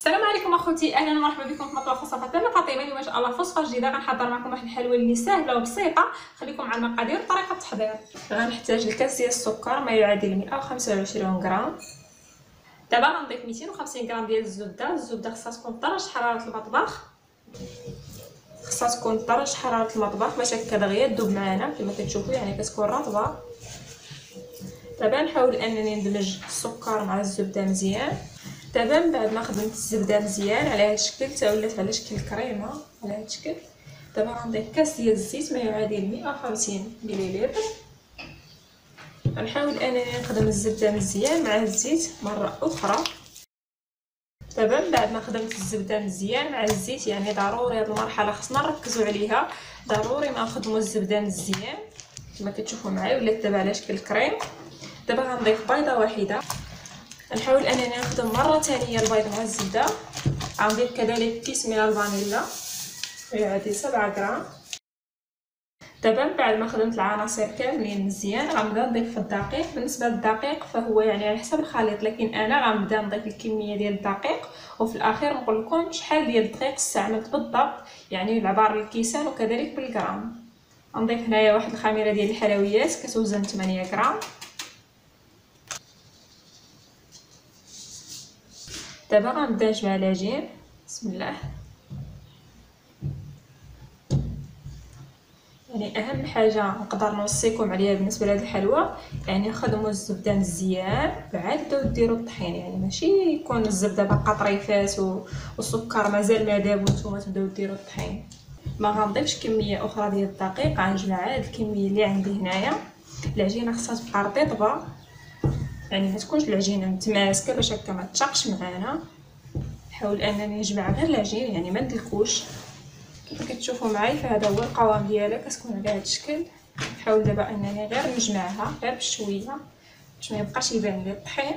السلام عليكم أخوتي أهلا ومرحبا بكم في مطبخ وصفات أنا فاطمة اليوم ان شاء الله وصفه جديده غنحضر معكم واحد الحلوة اللي سهله وبسيطه خليكم على المقادير وطريقه التحضير. غنحتاج الكاس ديال السكر ما يعادل 125 غرام. دابا غنضيف 250 غرام ديال الزبدة. الزبدة خصها تكون درجه حراره المطبخ؟ خصها تكون درجه حراره المطبخ. باش هكا دغيا تذوب معنا كما كتشوفوا يعني كتكون رطبة. دابا نحاول أنني ندمج السكر مع الزبدة مزيان. دابا من بعد ما خدمت الزبدة مزيان على هذا الشكل حتى ولات على شكل كريمة على هذا الشكل. دابا غنضيف كاس ديال الزيت ما يعادل 150 مليلتر. غنحاول أنني نخدم الزبدة مزيان مع الزيت مرة أخرى. دابا من بعد ما خدمت الزبدة مزيان مع الزيت يعني ضروري هذه المرحلة خصنا نركزوا عليها. ضروري ما نخدموا الزبدة مزيان. كما كتشوفوا معايا ولات دابا على شكل كريم. دابا غنضيف بيضة واحدة. نحاول انني نخدم مرة ثانية البيض مع الزبدة. غنضيف كذلك كيس من الفانيلا. يعادل 7 غرام. دابا من بعد ما خدمت العناصر كاملين مزيان غنبدا نضيف الدقيق. بالنسبة للدقيق فهو يعني على حسب الخليط لكن أنا غنبدا نضيف الكمية ديال الدقيق. وفي الأخير نقول لكم شحال ديال الدقيق استعملت بالضبط يعني العبار الكيسان وكذلك بالغرام. غنضيف هنايا واحد الخميرة ديال الحلويات كتوزن 8 غرام. دابا غنبدا نجمع العجين. بسم الله. يعني أهم حاجة نقدر نوصيكم عليها بالنسبة لهاد الحلوى يعني خدموا الزبدة مزيان بداو ديروا الطحين. يعني ماشي يكون الزبدة باقا طريفات والسكر مازال ما داب وأنتم تبداو ديروا الطحين. ما غنضيفش كمية أخرى ديال الدقيق غنجمع هاد الكمية اللي عندي هنايا. العجينة خصها تبقى رطيبه يعني ما تكونش العجينة متماسكة باش هكا ما تشقش معانا نحاول أنني نجمع غير العجين يعني ما ندلكوش كيف كتشوفوا معايا فهذا هو القوام ديالها كتكون على هذا الشكل. نحاول دابا أنني غير نجمعها غير بشوية باش ما يبقاش يبان لي الطحين.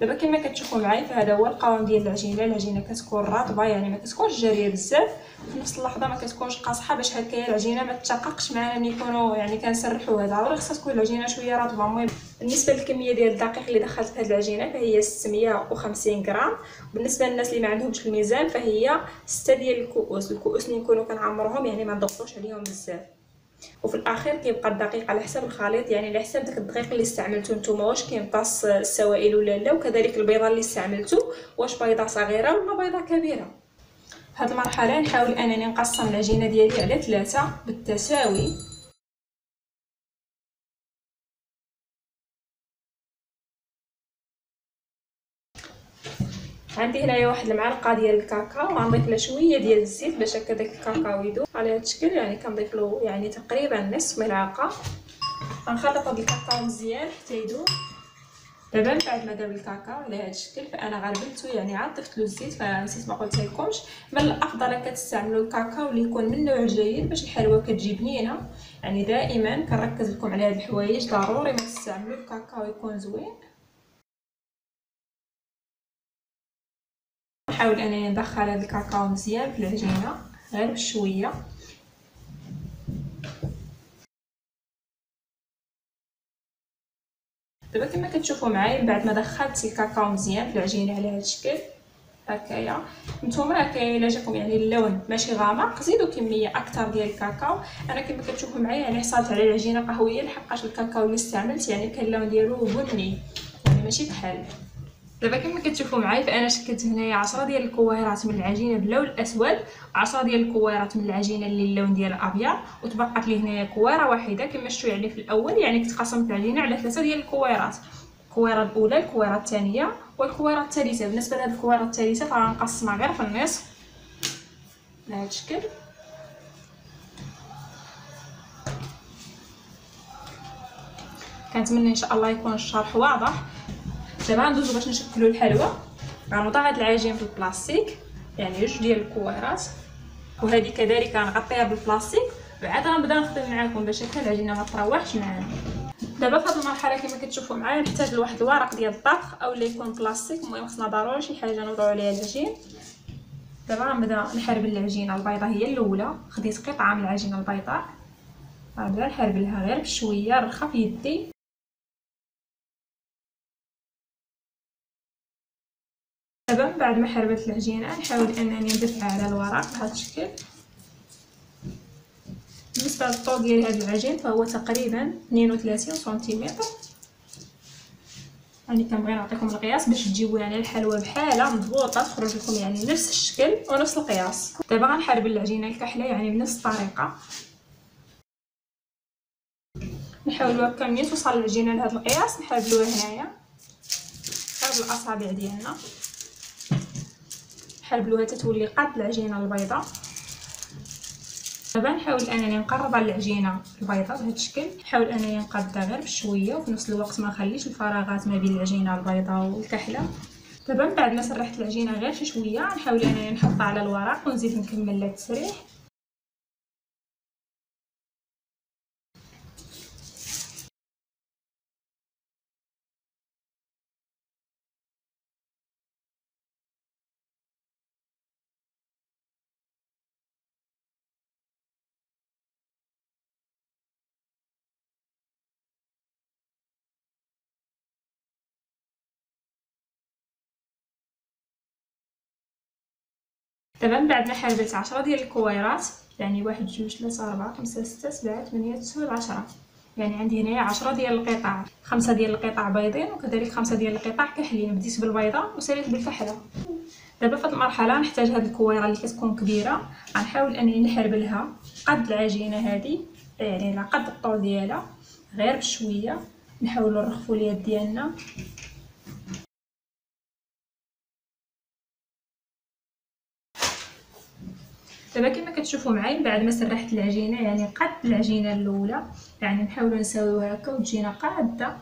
دابا كما كتشوفوا معايا فهذا هو القوام ديال العجينة. العجينة كتكون رطبة يعني ما كتكونش جارية بزاف. في نفس اللحظة ما كتكونش قاصحة باش هكايا العجينة ما تشققش معنا ملي نكونوا يعني كنسرحوا هذا. ضروري خصها تكون العجينة شوية رطبة. المهم بالنسبة للكمية ديال الدقيق اللي دخلت في هذه العجينة فهي 650 غرام. بالنسبة للناس اللي ما عندهمش الميزان فهي 6 ديال الكؤوس. الكؤوس اللي نكونوا كنعمروهم يعني ما نضغطوش عليهم بزاف. وفي الاخير كيبقى الدقيق على حسب الخليط يعني على حسب داك الدقيق اللي استعملتو نتوما واش كيمتص السوائل ولا لا وكذلك البيضة اللي استعملتو واش بيضة صغيرة ولا بيضة كبيرة. هذه المرحلة نحاول أنني نقسم العجينة ديالي على ثلاثة بالتساوي. عندي هنايا واحد المعلقه ديال الكاكاو. غنضيف له شوية ديال الزيت باش هكا داك الكاكاو يذوب على هذا الشكل يعني كنضيف له يعني تقريبا نصف ملعقة. غنخلط هذا الكاكاو مزيان حتى يذوب دابا من بعد ما داب الكاكاو على هذا الشكل فأنا غربلته يعني عاد ضفت له الزيت فنسيت ما قلت لكمش من الأفضل كتستعملوا الكاكاو اللي يكون من نوع جيد باش الحلوة كتجي بنينه يعني دائما كنركز لكم على هاد الحوايج ضروري ما تستعملوا الكاكاو يكون زوين. نحاول أنني ندخل هذا الكاكاو مزيان في العجينه غير بشوية. دابا كما كتشوفوا معايا من بعد ما دخلت الكاكاو مزيان في العجينه على هذا الشكل. هكايا. نتوما هكايا إلا جاكم يعني اللون ماشي غامق زيدوا كمية أكثر ديال الكاكاو أنا كما كتشوفوا معايا يعني حصلت على العجينه قهوية لحقاش الكاكاو اللي استعملت يعني كان اللون ديالو بني. يعني ماشي بحال. دابا كما كتشوفوا معايا فأنا شكلت هنايا 10 ديال الكويرات من العجينة باللون الأسود 10 ديال الكويرات من العجينة اللي اللون ديالها ابيض وتبقات لي هنايا كويره واحدة كما شفتوا يعني في الأول يعني كنت قسمت العجينة على ثلاثة ديال الكويرات الكويره الأولى الكويره الثانية والكويره الثالثة. بالنسبة لهاد الكويره الثالثة فغنقسمها غير في النصف بهذا الشكل. كنتمنى إن شاء الله يكون الشرح واضح. دابا غندوزو باش نشكلو الحلوى غنوضع هاد العجين في البلاستيك يعني جوج ديال الكويرات وهذه كذلك غنغطيها بالبلاستيك. وعاد غنبدأ نخدم معاكم باش هكا العجينة ما تروحش معانا. دابا في هذه المرحلة كما كتشوفوا معايا نحتاج لواحد الورق ديال الطبخ أو اللي يكون بلاستيك المهم خصنا ضروري شي حاجة نوضعوا عليها العجين. دابا غنبدأ نحرب العجينة البيضاء هي الأولى. خديت قطعة من العجينة البيضاء. غنبدأ نحربلها غير بشوية رخا في يدي. دابا من بعد ما حربت العجينة نحاول أنني ندفعها على الورق بهذا الشكل. بالنسبة للطول ديال هذا العجين فهو تقريبا 32 سنتيمتر. يعني كنبغي نعطيكم القياس باش تجيبوا يعني الحلوى بحالة مضبوطة تخرج لكم يعني نفس الشكل ونفس القياس. دابا غنحرب العجينة الكحله يعني بنفس الطريقة. نحاولوا هكا ملي توصل العجينة لهذا القياس. نحربلوها هنايا. هاد الأصابع ديالنا. نحربلوها تتولي قد العجينة البيضاء. دابا نحاول أنني نقرب العجينة البيضاء بهذا الشكل. نحاول أنني نقادها غير بشوية وفي نفس الوقت ما نخليش الفراغات ما بين العجينة البيضاء والكحلة. دابا من بعد ما سرحت العجينة غير شي شوية نحاول أنني نحطها على الورق ونزيد نكمل التسريح. دابا من بعد ما حربت عشرة ديال الكويرات يعني واحد جوج ثلاثة أربعة خمسة ستة سبعة ثمانية تسعة عشرة. يعني عندي هنايا عشرة ديال القطع خمسة ديال القطع بيضين وكذلك خمسة ديال القطع كحلين بديت بالبيضة وساليت بالكحلة دابا هذه المرحلة نحتاج هذه الكويرة اللي كتكون كبيرة. غنحاول أنني نحربلها قد العجينة هذه يعني على قد الطول ديالها غير بشوية. نحاولوا نرخفوا اليد ديالنا. دابا كما كتشوفوا معايا بعد ما سرحت العجينة يعني قد العجينة الأولى. يعني نحاولوا نساويوها هكا وتجينا قادة.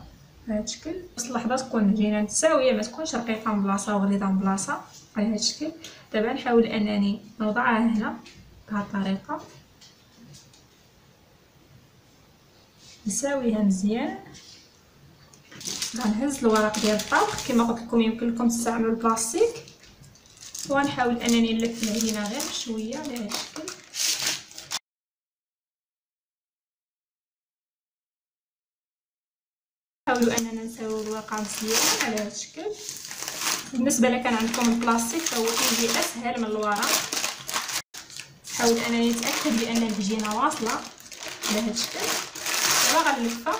بهذا الشكل بس اللحظة تكون العجينه متساوية ما تكونش رقيقة من بلاصة وغليظة من بلاصة. بهذا الشكل دابا نحاول أنني نوضعها هنا بهذه الطريقة. نساويها مزيان. غنهز الورق ديال الطبخ. كما قلت لكم يمكن لكم تستعملوا البلاستيك ونحاول أنني نلف العجينه غير بشويه بهذا الشكل حاولوا أننا نساوي الواقع مزيان على هذا الشكل بالنسبة لكان عندكم البلاستيك فهو كيجي أسهل من الورق. حاول أنني نتأكد بأن العجينه واصلة بهذا الشكل دابا غنلفها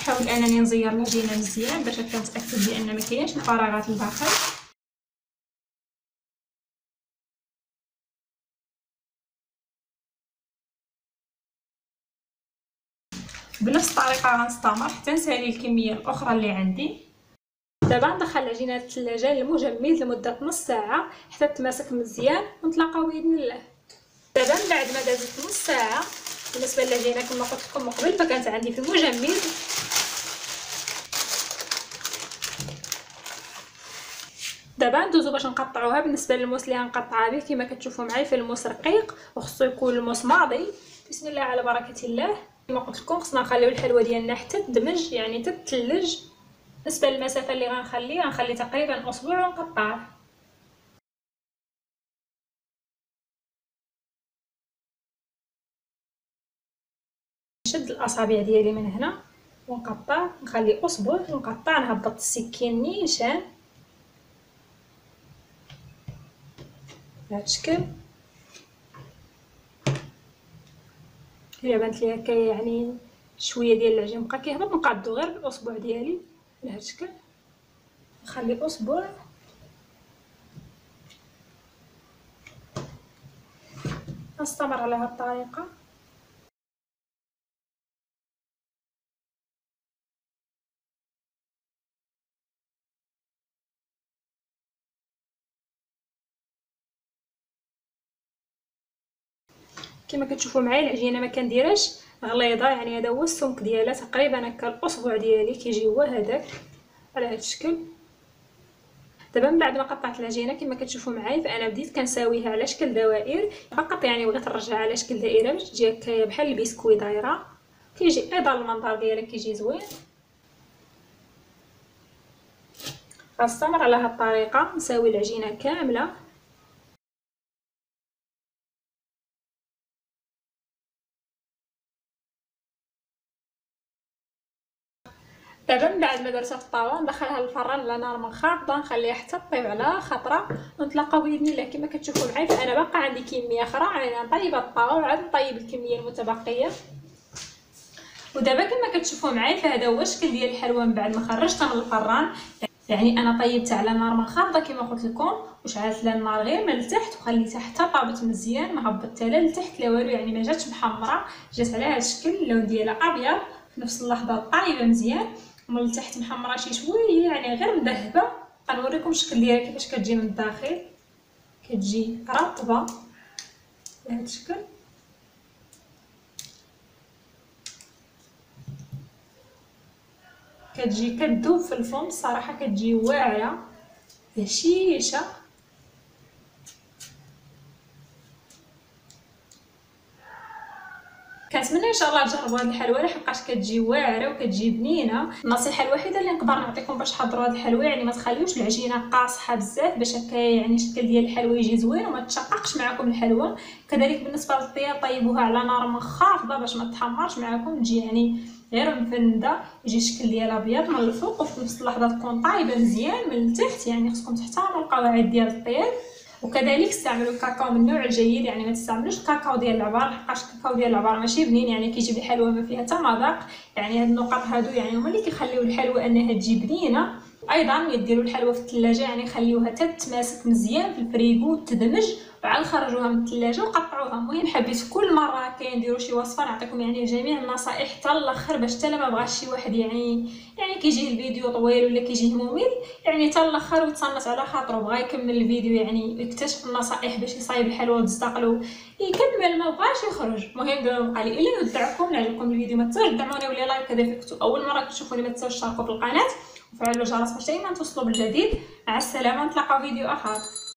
نحاول أنني نزير العجينه مزيان باش كنتاكد بأن ما كاينش الفراغات الداخل بنفس الطريقة غنستمر حتى نسالي الكمية الأخرى اللي عندي. دابا ندخل العجينه للثلاجه للمجمد لمدة نص ساعة حتى تماسك مزيان ونتلاقاو بإذن الله. دابا من بعد ما دازت نص ساعة بالنسبة للعجينه كما قلت لكم من قبل فكانت عندي في المجمد دابا ندوزو باش نقطعوها. بالنسبة للموس اللي غنقطعها به كما كتشوفوا معايا في الموس رقيق وخصو يكون الموس ماضي. بسم الله على بركة الله. كما قلت لكم خصنا نخليو الحلوة ديالنا حتى تدمج يعني تتلج. بالنسبة للمسافة اللي غنخلي غنخلي تقريبا أسبوع ونقطعه نشد الأصابع ديالي من هنا ونقطع نخلي أسبوع ونقطع نهبط السكين نيشان. بهذا الشكل هي بانت لي هكا يعني شوية ديال العجين بقى كيهبط نقادو غير بالاصبع ديالي بهذا الشكل. نخلي أسبوع. نستمر على هذه الطريقة. كما كتشوفوا معايا العجينة ما كنديرهاش. غليظه يعني هذا هو السمك ديالها تقريبا هكا الأصبع ديالي كيجي هو هذاك. على هذا الشكل. دابا من بعد ما قطعت العجينة كما كتشوفوا معايا فأنا بديت كنساويها على شكل دوائر. فقط يعني بغيت نرجعها على شكل دائرة باش تجي هكايا بحال البسكوي دايرة. كيجي أيضا المنظر ديالها كيجي زوين. غنستمر على هذه الطريقة نساوي العجينة كاملة. دابا من بعد ما درتها في الطاوة ندخلها للفران على نار منخفضه نخليها حتى طيب على خطرة ونتلاقاو باذن الله كما كتشوفوا معايا فأنا باقا عندي كمية أخرى علينا نطيب الطاوة وعاد نطيب الكمية المتبقية. ودابا كما كتشوفوا معايا فهذا هو الشكل ديال الحلوى من بعد ما خرجتها من الفران. يعني أنا طيبتها على نار منخفضه كما قلت لكم وشعلت لها النار غير من التحت وخليتها حتى طابت مزيان ما هبطتها لا لتحت لا والو يعني ما جاتش محمره جات على هذا الشكل اللون ديالها أبيض في نفس اللحظة طايبة مزيان. من التحت محمرة شي شوية يعني غير مذهبة. غنوريكم الشكل ديالها كيفاش كتجي من الداخل. كتجي رطبة. بهذا الشكل. كتجي كتذوب في الفم. الصراحه كتجي واعره هشيشه كنتمنى إن شاء الله تجربوا هذه الحلوى لحقاش كتجي واعرة وكتجي بنينة. النصيحة الوحيدة اللي نقدر نعطيكم باش تحضروا هذه الحلوى يعني ما تخليوش العجينة قاصحة بزاف باش هكا يعني الشكل ديال الحلوى يجي زوين وما تشققش معكم الحلوى. كذلك بالنسبة للطياب طيبوها على نار منخفضه باش ما تحمرش معكم تجي يعني غير مفندة يجي الشكل ديالها أبيض من الفوق وفي نفس اللحظة تكون طايبة مزيان من التحت يعني خصكم تحترموا القواعد ديال الطياب وكذلك استعملوا الكاكاو من النوع الجيد يعني ما تستعملوش الكاكاو ديال العبار لحقاش الكاكاو ديال العبار ماشي بنين يعني كيجيب الحلوى ما فيها حتى مذاق. يعني هاد النقط هادو يعني هما اللي كيخليو الحلوى أنها تجي بنينة. أيضا يديروا الحلوى في الثلاجه يعني خليوها تتماسك مزيان في الفريغو تدمج وعاد خرجوها من الثلاجه وقطعوها. المهم حبيت كل مرة كنديروا شي وصفة نعطيكم يعني جميع النصائح حتى الآخر باش حتى ما بغاش شي واحد يعني يعني كيجيه الفيديو طويل ولا كيجيه ممل يعني حتى الآخر وتصنت على خاطره بغا يكمل الفيديو يعني يكتشف النصائح باش يصايب الحلوى وتزدقلو يكمل ما بغاش يخرج. المهم دابا بقى لي إلا نودعكم نعجبكم الفيديو ما تنساوش دعموني ولا لايك كذلك أول مرة كتشوفوني ما تنساوش تشتركوا في القناة. وفعلوا الجرس باش دائما توصلوا بالجديد. مع السلامة نتلاقاو فيديو آخر.